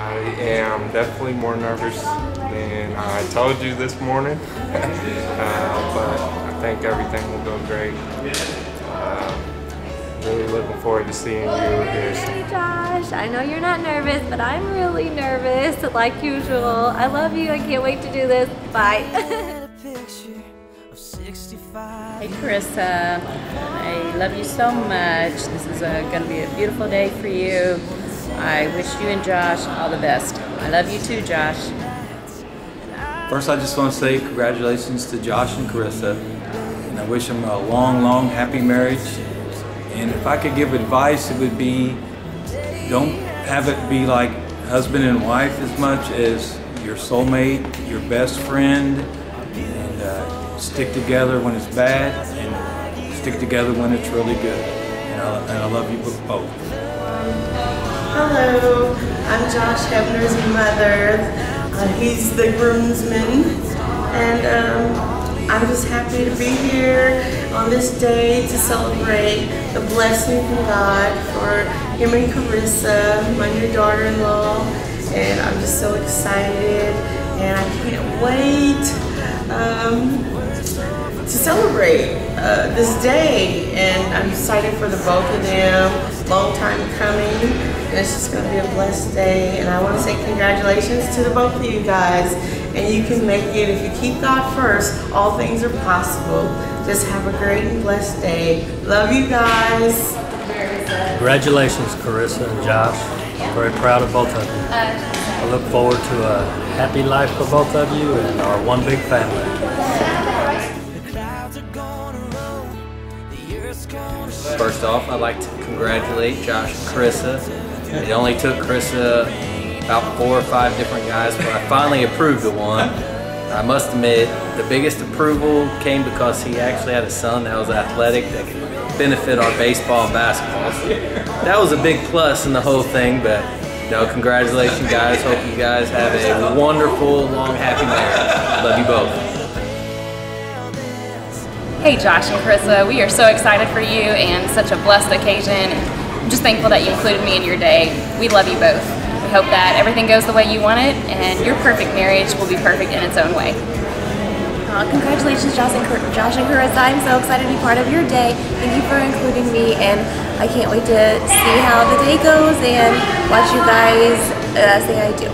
I am definitely more nervous than I told you this morning, uh, but I think everything will go great. Uh, really looking forward to seeing you here. Hey Josh, I know you're not nervous, but I'm really nervous, like usual. I love you. I can't wait to do this. Bye. Hey Carissa, I love you so much. This is going to be a beautiful day for you. I wish you and Josh all the best. I love you too, Josh. First, I just want to say congratulations to Josh and Carissa, and I wish them a long, long, happy marriage. And if I could give advice, it would be don't have it be like husband and wife as much as your soulmate, your best friend, and uh, stick together when it's bad and stick together when it's really good. And I, and I love you both. Hello, I'm Josh Huebner's mother. Uh, he's the groomsman, and um, I'm just happy to be here on this day to celebrate the blessing from God for him and Carissa, my new daughter-in-law, and I'm just so excited, and I can't wait um, to celebrate uh, this day, and I'm excited for the both of them. Long time coming, and it's just going to be a blessed day. And I want to say congratulations to the both of you guys. And you can make it if you keep God first. All things are possible. Just have a great and blessed day. Love you guys. Congratulations, Carissa and Josh. I'm very proud of both of you. I look forward to a happy life for both of you and our one big family. First off, I'd like to congratulate Josh and Carissa. It only took Carissa about four or five different guys, but I finally approved the one. I must admit, the biggest approval came because he actually had a son that was athletic that could benefit our baseball and basketball. So that was a big plus in the whole thing, but no, congratulations guys. Hope you guys have a wonderful, long, happy marriage. Love you both. Hey Josh and Carissa, we are so excited for you and such a blessed occasion. I'm just thankful that you included me in your day. We love you both. We hope that everything goes the way you want it and your perfect marriage will be perfect in its own way. Uh, congratulations, Josh and, Josh and Carissa. I'm so excited to be part of your day. Thank you for including me, and I can't wait to see how the day goes and watch you guys uh, say I do.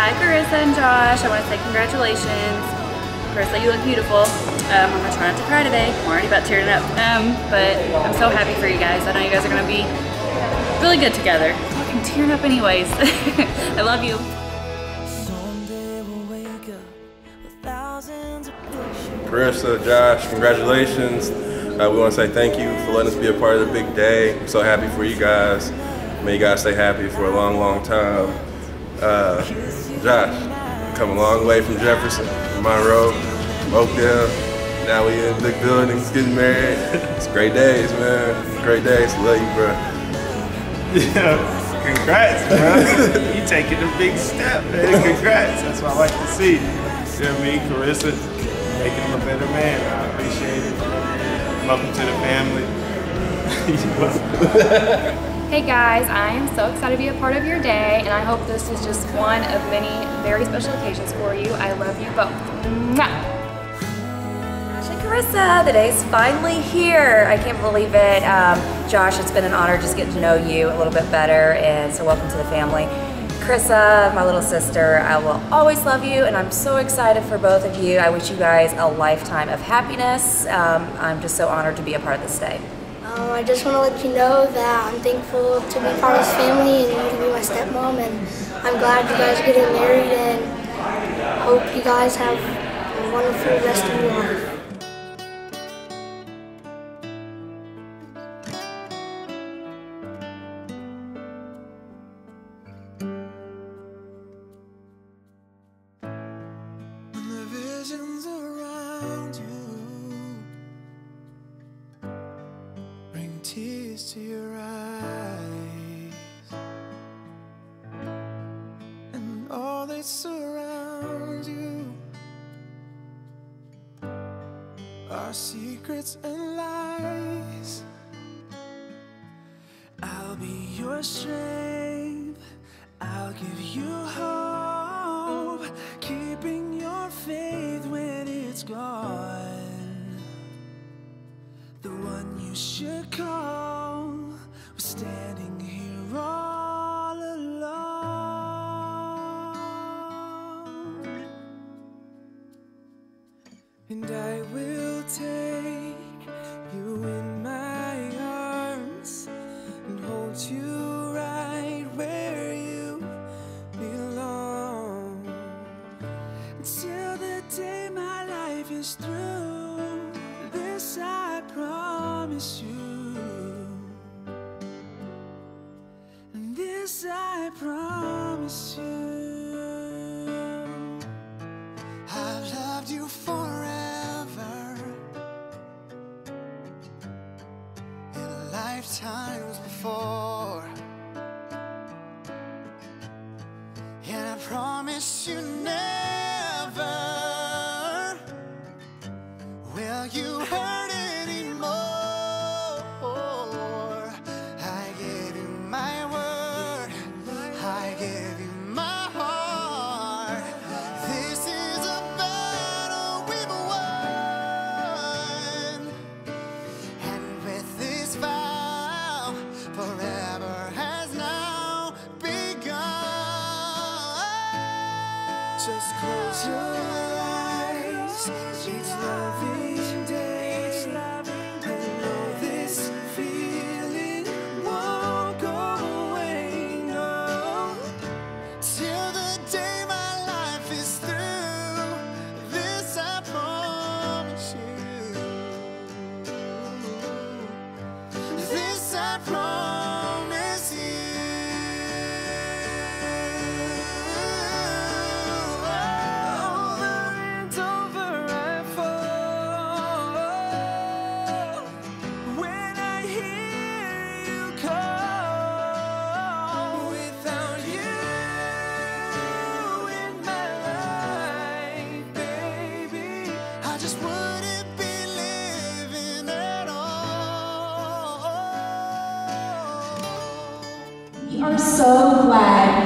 Hi, Carissa and Josh. I want to say congratulations. Carissa, you look beautiful. Um, I'm gonna try not to cry today. I'm already about tearing up. Um, but I'm so happy for you guys. I know you guys are gonna be really good together. I'm tearing up anyways. I love you. Carissa, Josh, congratulations. Uh, we want to say thank you for letting us be a part of the big day. I'm so happy for you guys. May you guys stay happy for a long, long time. Uh, Josh, come a long way from Jefferson, Monroe, Oakdale. Now we in big buildings, getting married. It's great days, man. Great days. Love you, bro. Yeah, congrats, bro. you taking a big step, man. Congrats. That's what I like to see. You know what I mean? Carissa, making him a better man. I appreciate it. Welcome to the family. Hey guys, I am so excited to be a part of your day and I hope this is just one of many very special occasions for you. I love you both. Mwah. Carissa, the day's finally here. I can't believe it. Um, Josh, it's been an honor just getting to know you a little bit better, and so welcome to the family. Carissa, my little sister, I will always love you, and I'm so excited for both of you. I wish you guys a lifetime of happiness. Um, I'm just so honored to be a part of this day. Um, I just want to let you know that I'm thankful to be part of this family and to be my stepmom, and I'm glad you guys are getting married, and hope you guys have a wonderful rest of your life. You should call. Was standing you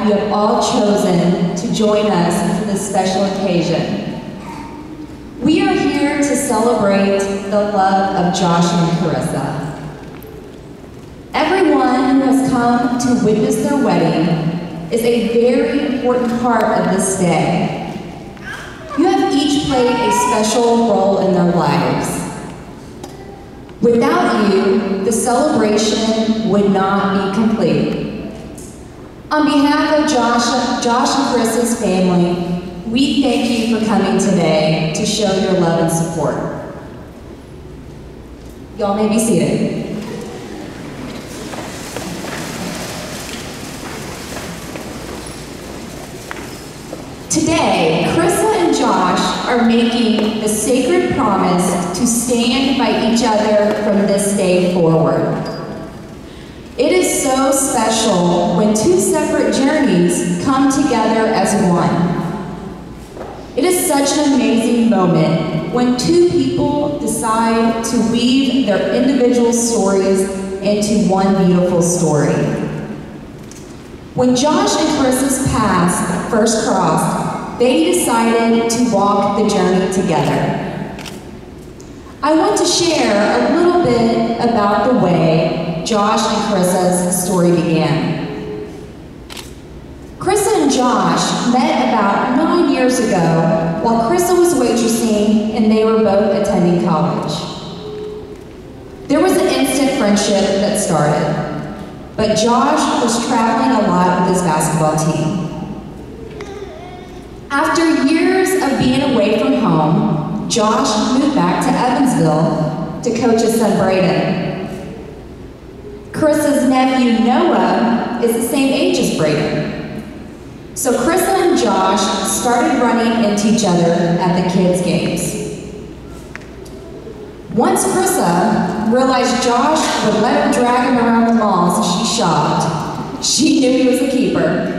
you have all chosen to join us for this special occasion. We are here to celebrate the love of Josh and Carissa. Everyone who has come to witness their wedding is a very important part of this day. You have each played a special role in their lives. Without you, the celebration would not be complete. On behalf of Josh, Josh and Chris's family, we thank you for coming today to show your love and support. Y'all may be seated. Today, Krista and Josh are making the sacred promise to stand by each other from this day forward. It is so special when two separate journeys come together as one. It is such an amazing moment when two people decide to weave their individual stories into one beautiful story. When Josh and Chris's paths first crossed, they decided to walk the journey together. I want to share a little bit about the way Josh and Chris's story began. Krista and Josh met about nine years ago while Krista was waitressing and they were both attending college. There was an instant friendship that started, but Josh was traveling a lot with his basketball team. After years of being away from home, Josh moved back to Evansville to coach his son Braden. Chris's nephew Noah is the same age as Braden. So Krista and Josh started running into each other at the kids' games. Once Krista realized Josh would let him drag him around the malls she shopped, she knew he was a keeper.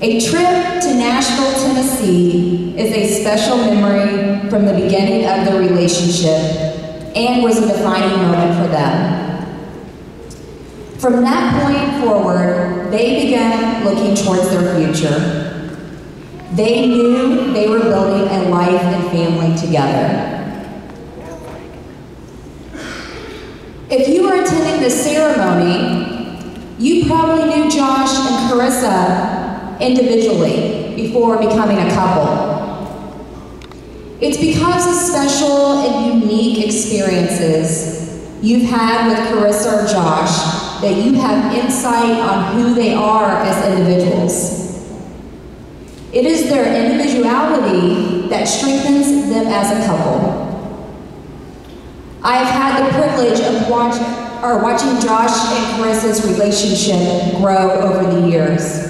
A trip to Nashville, Tennessee is a special memory from the beginning of the relationship and was a defining moment for them. From that point forward, they began looking towards their future. They knew they were building a life and family together. If you were attending the ceremony, you probably knew Josh and Carissa individually before becoming a couple. It's because of special and unique experiences you've had with Carissa or Josh that you have insight on who they are as individuals. It is their individuality that strengthens them as a couple. I have had the privilege of watch, or watching Josh and Carissa's relationship grow over the years.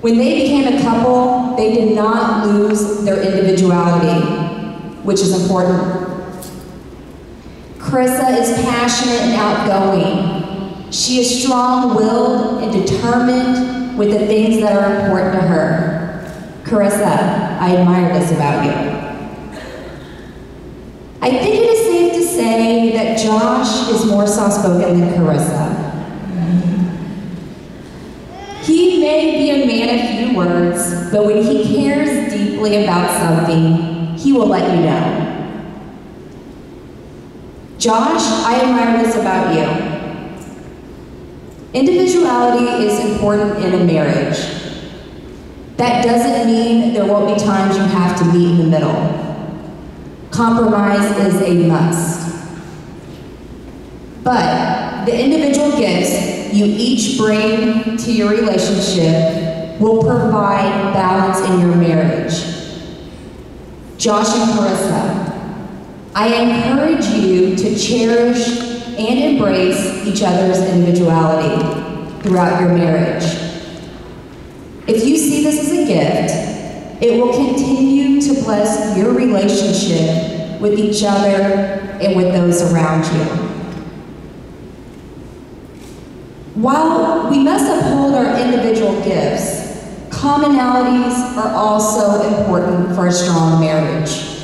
When they became a couple, they did not lose their individuality, which is important. Carissa is passionate and outgoing. She is strong-willed and determined with the things that are important to her. Carissa, I admire this about you. I think it is safe to say that Josh is more soft-spoken than Carissa. He may be a man of few words, but when he cares deeply about something, he will let you know. Josh, I admire this about you. Individuality is important in a marriage. That doesn't mean there won't be times you have to meet in the middle. Compromise is a must. But the individual gifts you each bring to your relationship will provide balance in your marriage. Josh and Carissa, I encourage you to cherish and embrace each other's individuality throughout your marriage. If you see this as a gift, it will continue to bless your relationship with each other and with those around you. While we must uphold our individual gifts, commonalities are also important for a strong marriage.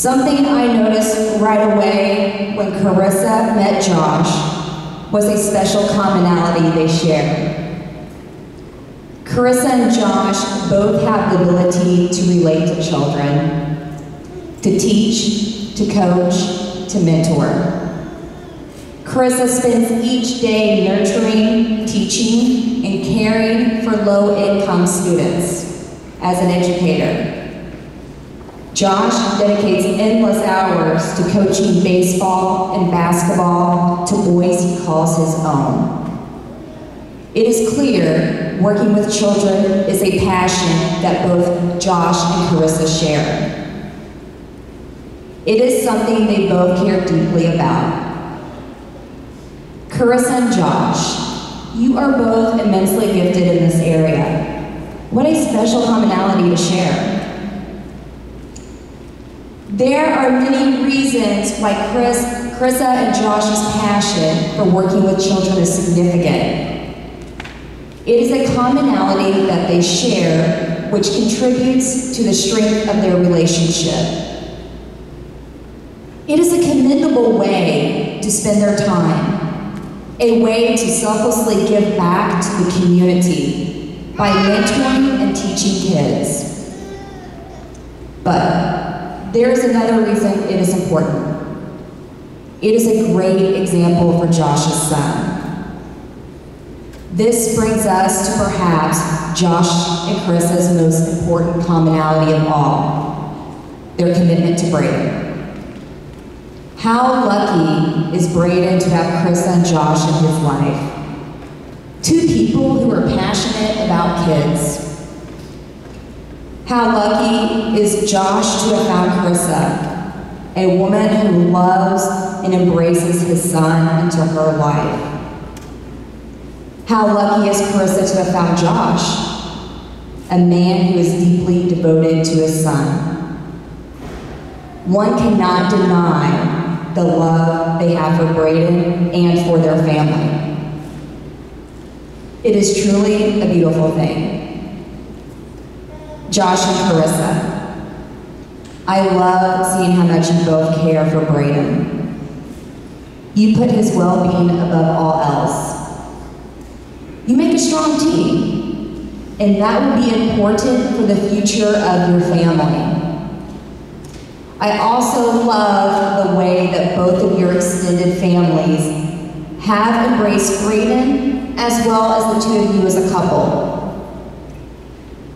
Something I noticed right away when Carissa met Josh was a special commonality they share. Carissa and Josh both have the ability to relate to children, to teach, to coach, to mentor. Carissa spends each day nurturing, teaching, and caring for low-income students as an educator. Josh dedicates endless hours to coaching baseball and basketball to boys he calls his own. It is clear working with children is a passion that both Josh and Carissa share. It is something they both care deeply about. Carissa and Josh, you are both immensely gifted in this area. What a special commonality to share. There are many reasons why Chris, Carissa and Josh's passion for working with children is significant. It is a commonality that they share, which contributes to the strength of their relationship. It is a commendable way to spend their time, a way to selflessly give back to the community by mentoring and teaching kids. But there is another reason it is important. It is a great example for Josh's son. This brings us to perhaps Josh and Chris's most important commonality of all, their commitment to Braden. How lucky is Braden to have Chris and Josh in his life? Two people who are passionate about kids. How lucky is Josh to have found Carissa, a woman who loves and embraces his son into her life. How lucky is Carissa to have found Josh, a man who is deeply devoted to his son. One cannot deny the love they have for Braden and for their family. It is truly a beautiful thing. Josh and Carissa, I love seeing how much you both care for Braden. You put his well-being above all else. You make a strong team, and that will be important for the future of your family. I also love the way that both of your extended families have embraced Braden as well as the two of you as a couple.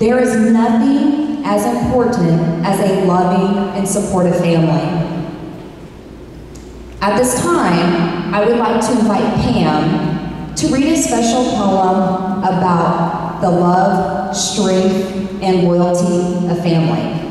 There is nothing as important as a loving and supportive family. At this time, I would like to invite Pam to read a special poem about the love, strength, and loyalty of family.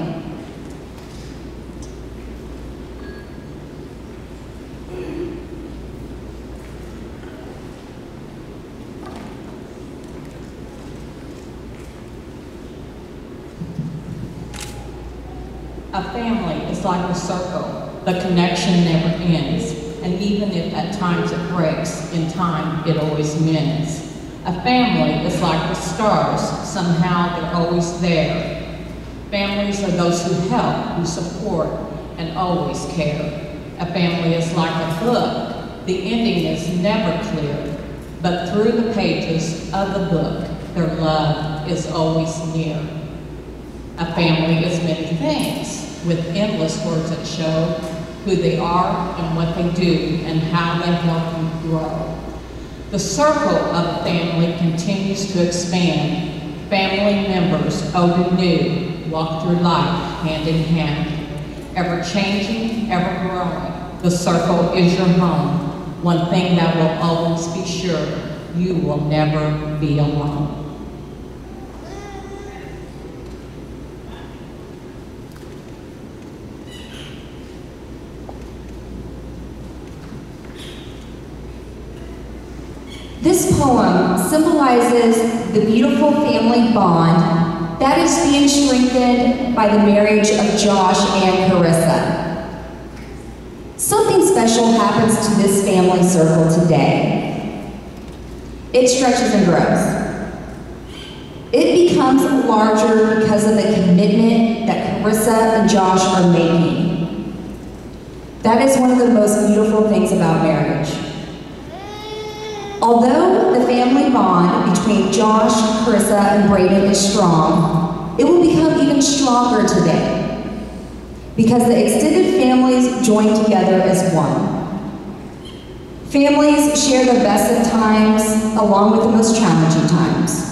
A family is like a circle. The connection never ends. And even if at times it breaks, in time it always mends. A family is like the stars. Somehow they're always there. Families are those who help, who support, and always care. A family is like a book. The ending is never clear. But through the pages of the book, their love is always near. A family is many things, with endless words that show who they are and what they do and how they help you grow. The circle of family continues to expand. Family members, old and new, walk through life hand in hand. Ever changing, ever growing. The circle is your home. One thing that will always be sure, you will never be alone. This poem symbolizes the beautiful family bond that is being strengthened by the marriage of Josh and Carissa. Something special happens to this family circle today. It stretches and grows. It becomes larger because of the commitment that Carissa and Josh are making. That is one of the most beautiful things about marriage. Although the family bond between Josh, Carissa, and Braden is strong, it will become even stronger today because the extended families join together as one. Families share the best of times along with the most challenging times.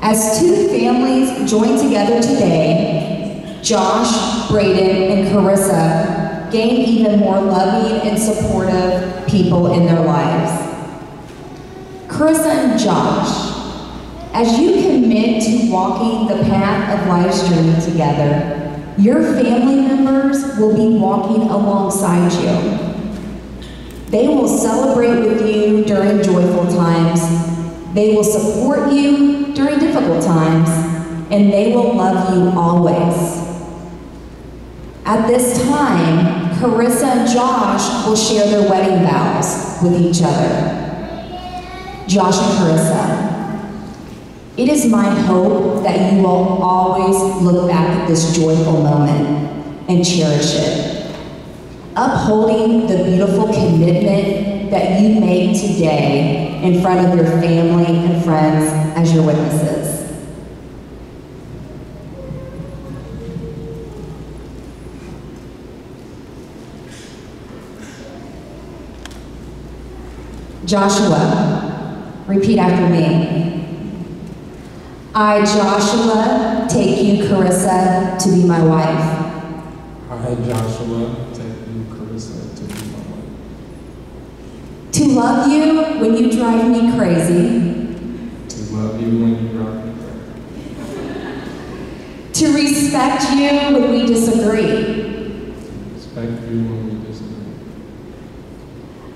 As two families join together today, Josh, Braden, and Carissa gain even more loving and supportive people in their lives. Carissa and Josh, as you commit to walking the path of life's journey together, your family members will be walking alongside you. They will celebrate with you during joyful times. They will support you during difficult times, and they will love you always. At this time, Carissa and Josh will share their wedding vows with each other. Josh and Carissa, it is my hope that you will always look back at this joyful moment and cherish it. Upholding the beautiful commitment that you made today in front of your family and friends as your witnesses. Joshua, repeat after me. I, Joshua, take you, Carissa, to be my wife. I, Joshua, take you, Carissa, to be my wife. To love you when you drive me crazy. To love you when you drive me crazy. To respect you when we disagree. Respect you when we disagree.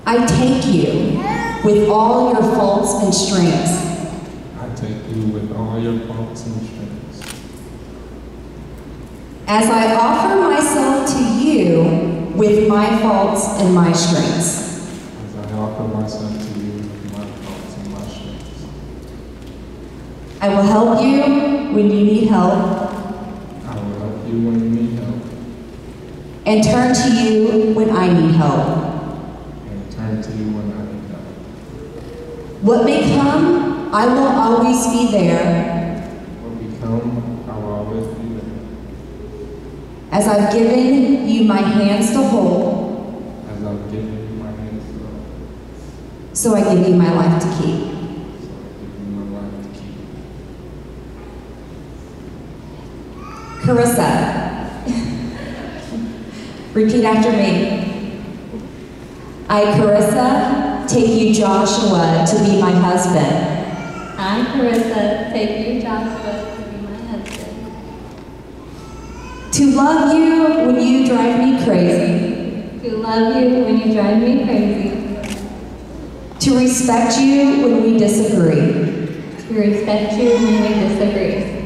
I take you with all your faults and strengths. I take you with all your faults and strengths. As I offer myself to you with my faults and my strengths. As I offer myself to you with my faults and my strengths. I will help you when you need help I will help you when you need help. and turn to you when I need help. turn to you when I need help. What may come, I will always be there What may come, I will always be there. as I've given you my hands to hold, As I've given you my hands to hold, so I give you my life to keep. give you my life to keep. Carissa, repeat after me. I, Carissa, take you, Joshua, to be my husband. I, Carissa, take you, Joshua, to be my husband. To love you when you drive me crazy. To love you when you drive me crazy. To respect you when we disagree. To respect you when we disagree.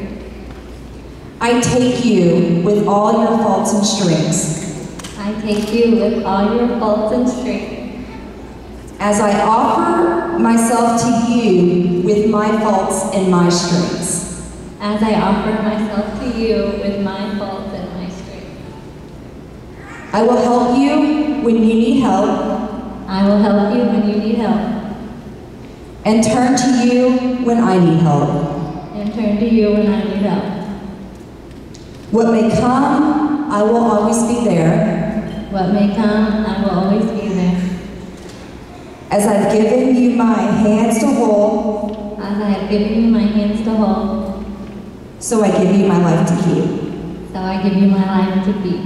I take you with all your faults and strengths. I take you with all your faults and strengths. As I offer myself to you with my faults and my strengths. As I offer myself to you with my faults and my strengths. I will help you when you need help. I will help you when you need help. And turn to you when I need help. And turn to you when I need help. What may come, I will always be there. What may come, I will always be there. As I've given you my hands to hold, As I have given you my hands to hold, so I give you my life to keep. so I give you my life to keep.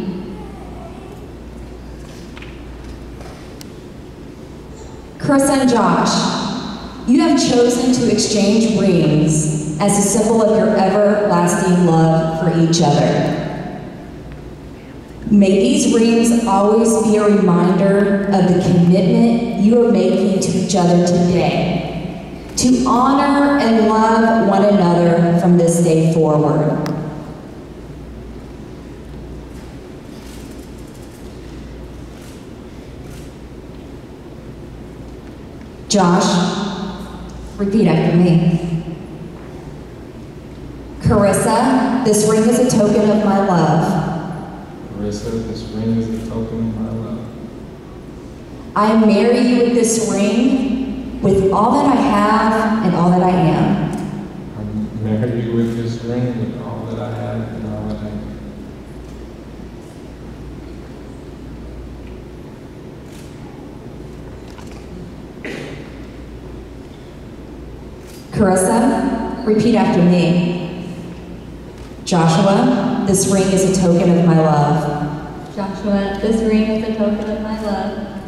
Chris and Josh, you have chosen to exchange rings as a symbol of your everlasting love for each other. May these rings always be a reminder of the commitment you are making to each other today, to honor and love one another from this day forward. Josh, repeat after me. Carissa, this ring is a token of my love. Carissa, this ring is a token of my love. I marry you with this ring, with all that I have and all that I am. I marry you with this ring with all that I have and all that I am. Carissa, repeat after me. Joshua, this ring is a token of my love. Joshua, this ring is a token of my love.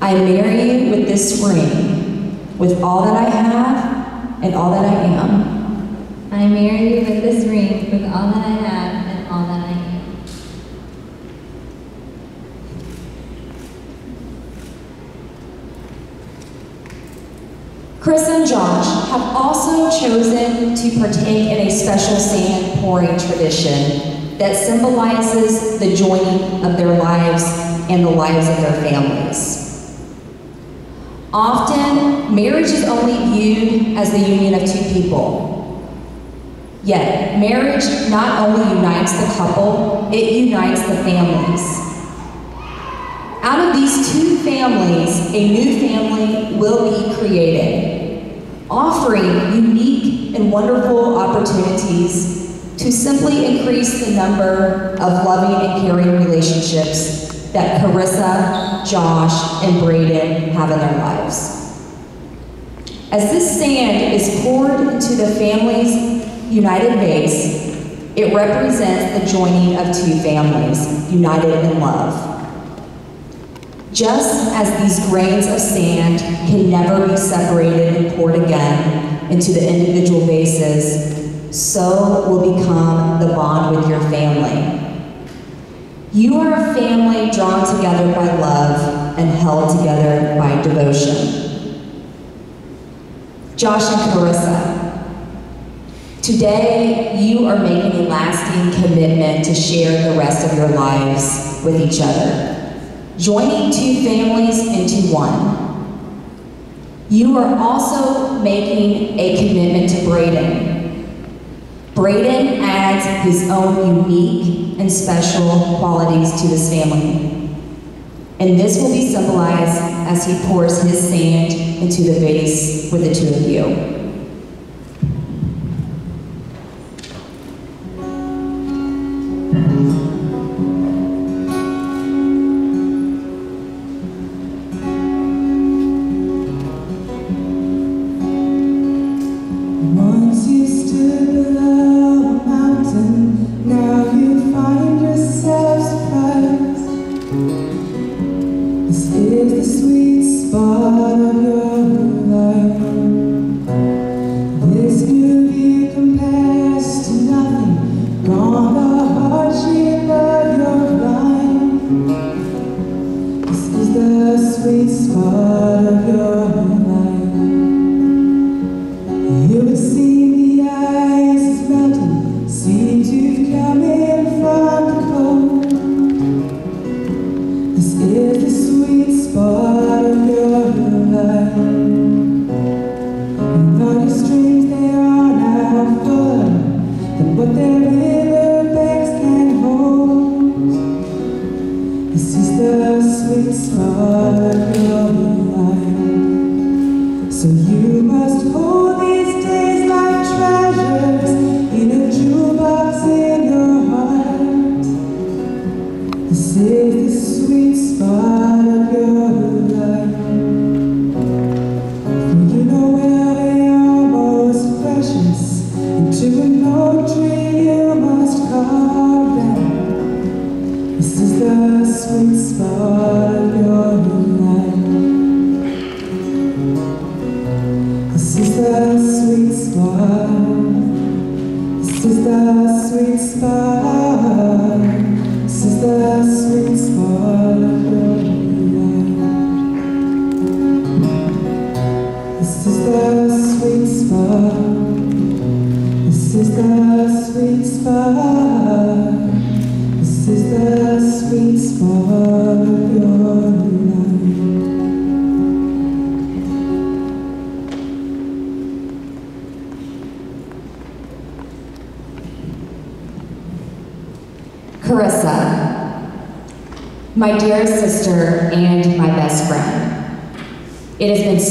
I marry you with this ring, with all that I have and all that I am. I marry you with this ring with all that I have and all that I am. Chris and Josh have also chosen to partake in a special sand pouring tradition that symbolizes the joining of their lives and the lives of their families. Often, marriage is only viewed as the union of two people. Yet, marriage not only unites the couple, it unites the families. Out of these two families, a new family will be created, offering unique and wonderful opportunities to simply increase the number of loving and caring relationships that Carissa, Josh, and Braden have in their lives. As this sand is poured into the family's united vase, it represents the joining of two families, united in love. Just as these grains of sand can never be separated and poured again into the individual vases, so will become the bond with your family. You are a family drawn together by love and held together by devotion. Josh and Carissa, today you are making a lasting commitment to share the rest of your lives with each other joining two families into one. You are also making a commitment to Braden. Braden adds his own unique and special qualities to this family. And this will be symbolized as he pours his sand into the vase for the two of you.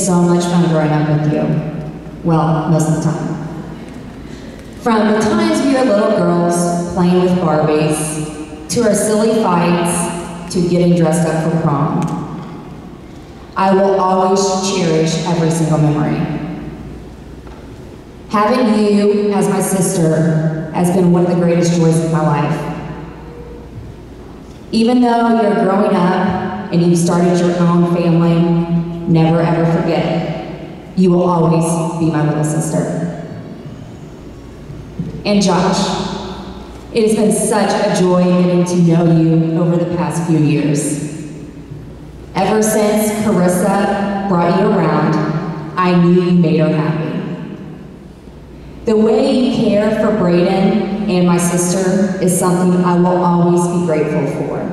So much fun growing up with you. Well, most of the time. From the times we were little girls playing with Barbies, to our silly fights, to getting dressed up for prom. I will always cherish every single memory. Having you as my sister has been one of the greatest joys of my life. Even though you're growing up and you've started your own family, never ever forget, you will always be my little sister. And Josh, it has been such a joy getting to know you over the past few years. Ever since Carissa brought you around, I knew you made her happy. The way you care for Braden and my sister is something I will always be grateful for.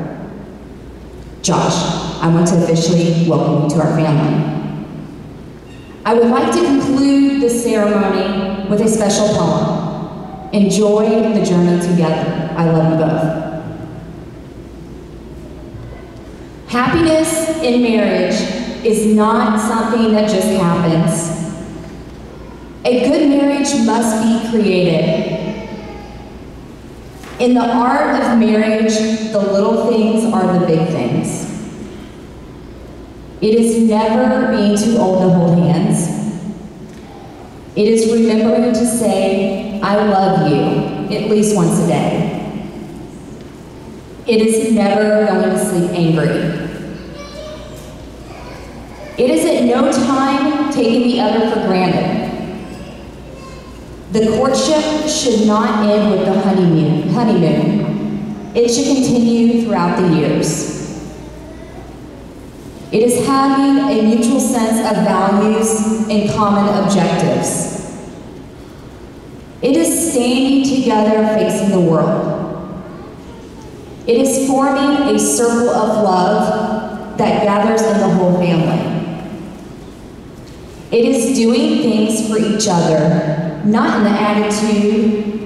Josh, I want to officially welcome you to our family. I would like to conclude this ceremony with a special poem. Enjoy the journey together. I love you both. Happiness in marriage is not something that just happens. A good marriage must be created. In the art of marriage, the little things are the big things. It is never being too old to hold hands. It is remembering to say, I love you, at least once a day. It is never going to sleep angry. It is at no time taking the other for granted. The courtship should not end with the honeymoon. honeymoon. It should continue throughout the years. It is having a mutual sense of values and common objectives. It is standing together facing the world. It is forming a circle of love that gathers in the whole family. It is doing things for each other, not in the attitude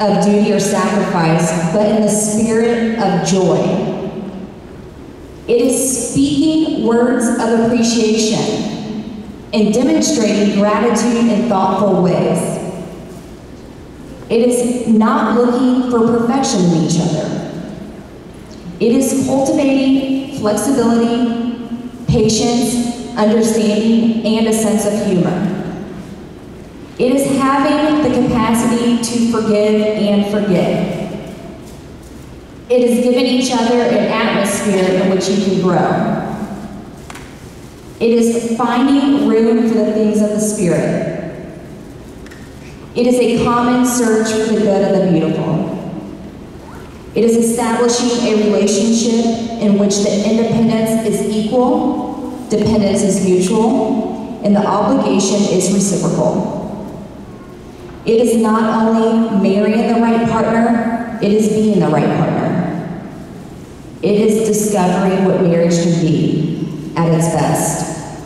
of duty or sacrifice, but in the spirit of joy. It is speaking words of appreciation and demonstrating gratitude in thoughtful ways. It is not looking for perfection in each other. It is cultivating flexibility, patience, understanding, and a sense of humor. It is having the capacity to forgive and forget. It is giving each other an atmosphere in which you can grow. It is finding room for the things of the Spirit. It is a common search for the good of the beautiful. It is establishing a relationship in which the independence is equal, dependence is mutual, and the obligation is reciprocal. It is not only marrying the right partner, it is being the right partner. It is discovering what marriage can be at its best.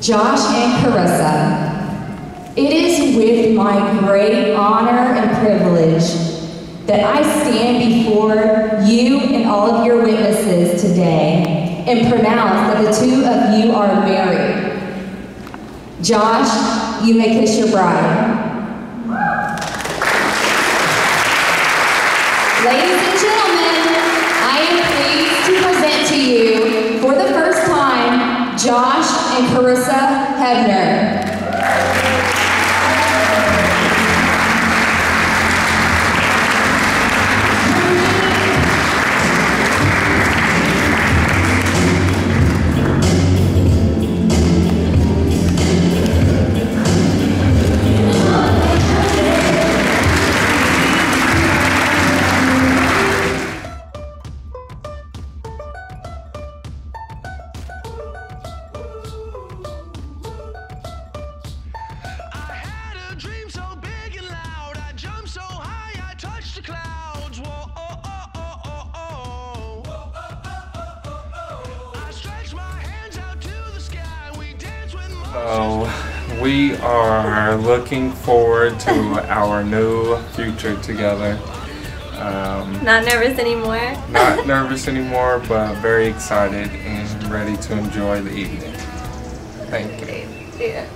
Josh and Carissa, it is with my great honor and privilege that I stand before you and all of your witnesses today and pronounce that the two of you are married. Josh, you may kiss your bride. Ladies and gentlemen, I am pleased to present to you, for the first time, Josh and Carissa Huebner. Forward to our new future together. Um, Not nervous anymore. not nervous anymore, but very excited and ready to enjoy the evening. Thank you. Yeah.